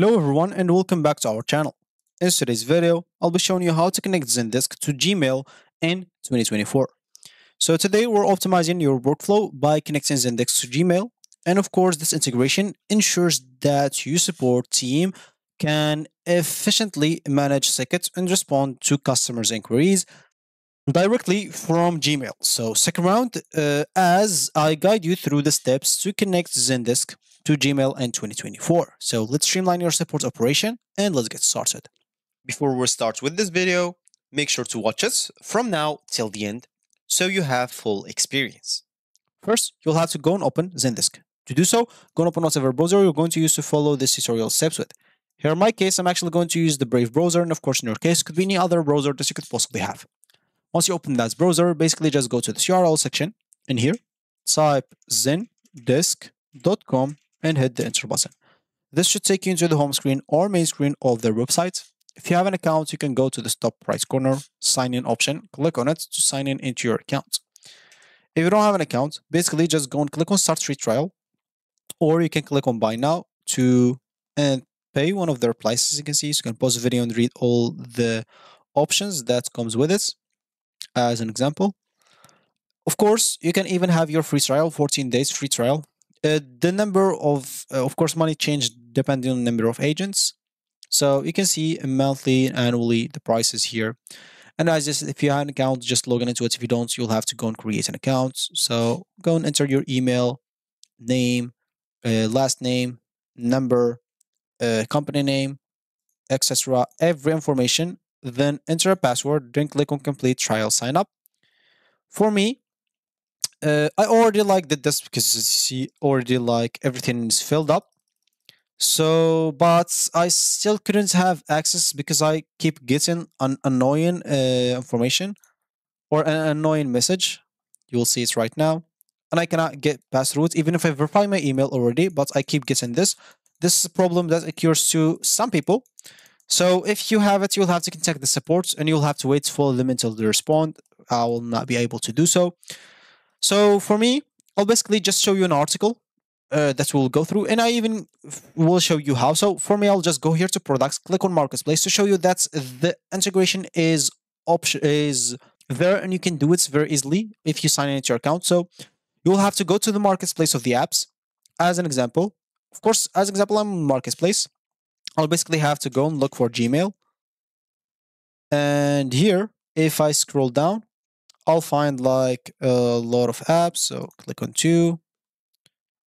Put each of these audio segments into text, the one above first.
Hello everyone and welcome back to our channel. In today's video, I'll be showing you how to connect Zendesk to Gmail in 2024. So today we're optimizing your workflow by connecting Zendesk to Gmail. And of course, this integration ensures that your support team can efficiently manage tickets and respond to customers' inquiries directly from Gmail. So stick around uh, as I guide you through the steps to connect Zendesk to Gmail in 2024. So let's streamline your support operation and let's get started. Before we start with this video, make sure to watch us from now till the end so you have full experience. First, you'll have to go and open Zendesk. To do so, go and open whatever browser you're going to use to follow this tutorial steps with. Here in my case, I'm actually going to use the Brave browser, and of course in your case, could be any other browser that you could possibly have. Once you open that browser, basically just go to the URL section and here, type zendesk.com and hit the enter button. This should take you into the home screen or main screen of their website. If you have an account, you can go to the top right corner, sign in option, click on it to sign in into your account. If you don't have an account, basically just go and click on start free trial, or you can click on buy now to and pay one of their prices you can see. So you can pause the video and read all the options that comes with it as an example. Of course, you can even have your free trial, 14 days free trial. Uh, the number of, uh, of course, money changed depending on the number of agents. So you can see monthly and annually the prices here. And as just if you have an account, just log in into it. If you don't, you'll have to go and create an account. So go and enter your email, name, uh, last name, number, uh, company name, etc. Every information. Then enter a password. Then click on complete trial sign up. For me, uh, I already like did this because you see already like everything is filled up. So, but I still couldn't have access because I keep getting an annoying uh, information or an annoying message. You will see it right now. And I cannot get past root even if I verify my email already, but I keep getting this. This is a problem that occurs to some people. So if you have it, you'll have to contact the support and you'll have to wait for them until they respond. I will not be able to do so. So for me, I'll basically just show you an article uh, that we'll go through and I even will show you how. So for me, I'll just go here to products, click on marketplace to show you that the integration is option is there and you can do it very easily if you sign into your account. So you'll have to go to the marketplace of the apps as an example. Of course, as example, I'm marketplace. I'll basically have to go and look for Gmail. And here, if I scroll down, I'll find like a lot of apps. So click on two,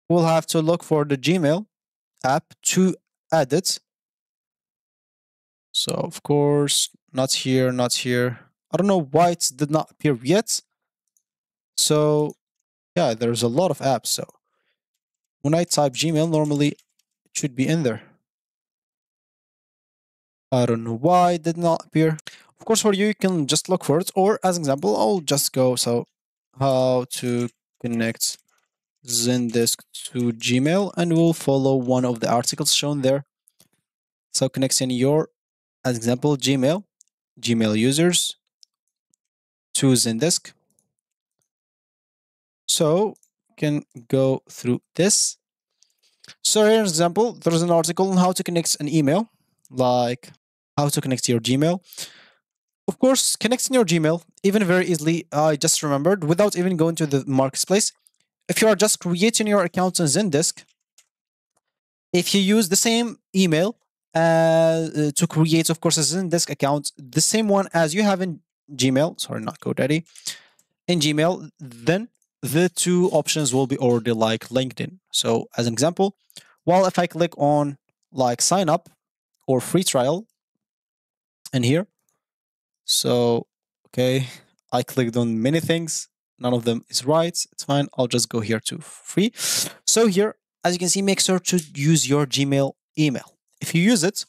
we'll have to look for the Gmail app to add it. So of course, not here, not here. I don't know why it did not appear yet. So yeah, there's a lot of apps. So when I type Gmail, normally it should be in there. I don't know why it did not appear. Of course, for you, you can just look for it. Or as example, I'll just go. So how to connect Zendesk to Gmail and we'll follow one of the articles shown there. So connecting your, as example, Gmail, Gmail users to Zendesk. So can go through this. So here, example, there's an article on how to connect an email, like how to connect your Gmail. Of course, connecting your Gmail, even very easily, I just remembered, without even going to the marketplace, if you are just creating your account on Zendesk, if you use the same email uh, to create, of course, a Zendesk account, the same one as you have in Gmail, sorry, not GoDaddy, in Gmail, then the two options will be already like linked in. So as an example, well, if I click on like sign up or free trial in here, so, okay, I clicked on many things none of them is right. It's fine. I'll just go here to free. So here, as you can see, make sure to use your Gmail email. If you use it,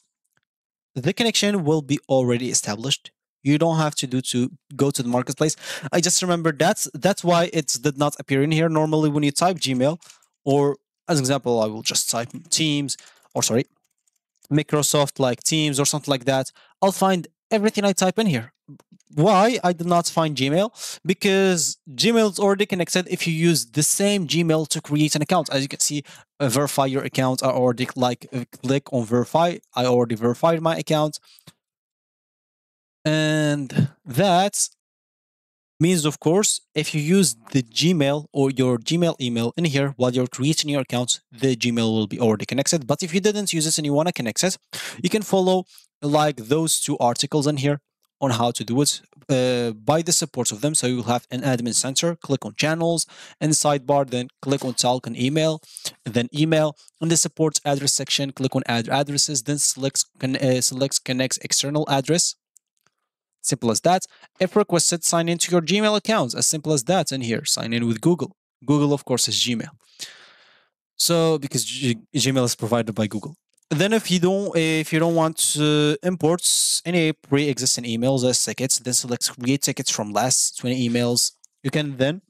the connection will be already established. You don't have to do to go to the marketplace. I just remember that's that's why it did not appear in here. Normally, when you type Gmail, or as an example, I will just type Teams, or sorry, Microsoft like Teams or something like that. I'll find everything I type in here. Why I did not find Gmail? Because Gmail is already connected if you use the same Gmail to create an account. As you can see, uh, verify your account. I already like uh, click on verify. I already verified my account. And that means, of course, if you use the Gmail or your Gmail email in here while you're creating your account, the Gmail will be already connected. But if you didn't use it and you want to connect it, you can follow like those two articles in here on how to do it uh, by the support of them. So you'll have an admin center, click on channels and sidebar, then click on talk and email, then email. In the support address section, click on add addresses, then select, uh, select connects external address Simple as that. If requested, sign into your Gmail accounts. As simple as that. And here, sign in with Google. Google, of course, is Gmail. So because G Gmail is provided by Google. Then if you don't if you don't want to import any pre-existing emails as tickets, then select create tickets from last 20 emails. You can then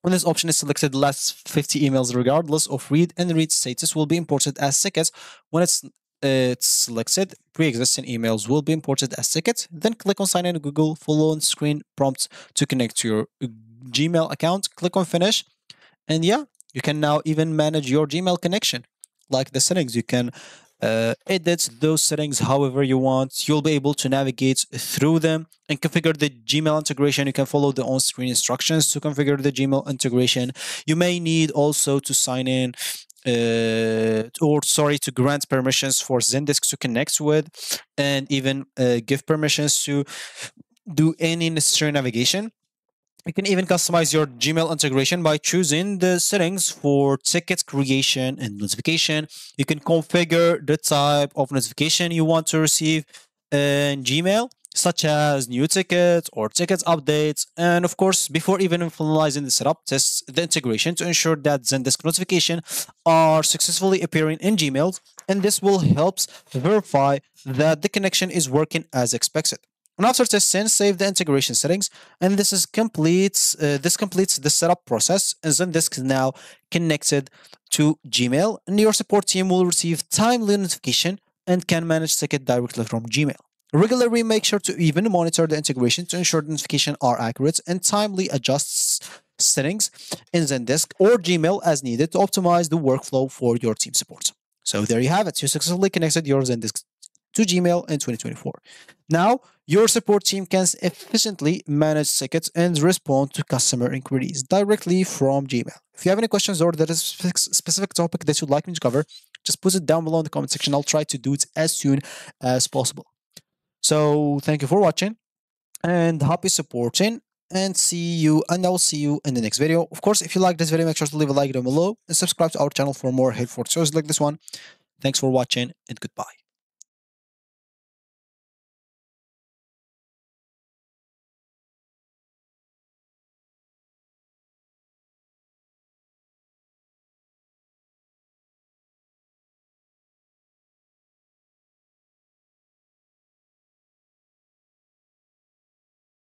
when this option is selected, last 50 emails regardless of read and read status will be imported as tickets when it's it's selected, pre-existing emails will be imported as tickets. Then click on sign in Google, follow on screen prompts to connect to your Gmail account. Click on finish. And yeah, you can now even manage your Gmail connection. Like the settings, you can uh, edit those settings however you want. You'll be able to navigate through them and configure the Gmail integration. You can follow the on-screen instructions to configure the Gmail integration. You may need also to sign in uh, or sorry to grant permissions for Zendesk to connect with and even uh, give permissions to do any necessary navigation. You can even customize your Gmail integration by choosing the settings for ticket creation and notification. You can configure the type of notification you want to receive in Gmail such as new tickets or tickets updates. And of course, before even finalizing the setup, test the integration to ensure that Zendesk notifications are successfully appearing in Gmail. And this will help verify that the connection is working as expected. And after testing, save the integration settings, and this is completes uh, this completes the setup process. And Zendesk is now connected to Gmail, and your support team will receive timely notification and can manage ticket directly from Gmail. Regularly make sure to even monitor the integration to ensure the notifications are accurate and timely adjusts settings in Zendesk or Gmail as needed to optimize the workflow for your team support. So there you have it. You successfully connected your Zendesk to Gmail in 2024. Now, your support team can efficiently manage tickets and respond to customer inquiries directly from Gmail. If you have any questions or there is a specific topic that you'd like me to cover, just put it down below in the comment section. I'll try to do it as soon as possible. So thank you for watching and happy supporting and see you and I will see you in the next video. Of course, if you like this video, make sure to leave a like down below and subscribe to our channel for more helpful tutorials like this one. Thanks for watching and goodbye.